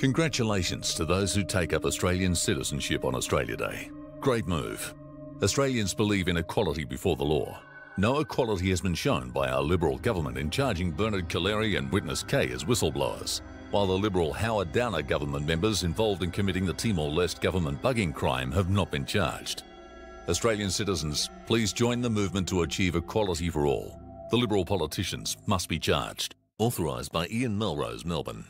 Congratulations to those who take up Australian citizenship on Australia Day. Great move. Australians believe in equality before the law. No equality has been shown by our Liberal government in charging Bernard Collaery and Witness K as whistleblowers, while the Liberal Howard Downer government members involved in committing the Timor-Leste government bugging crime have not been charged. Australian citizens, please join the movement to achieve equality for all. The Liberal politicians must be charged. Authorised by Ian Melrose, Melbourne.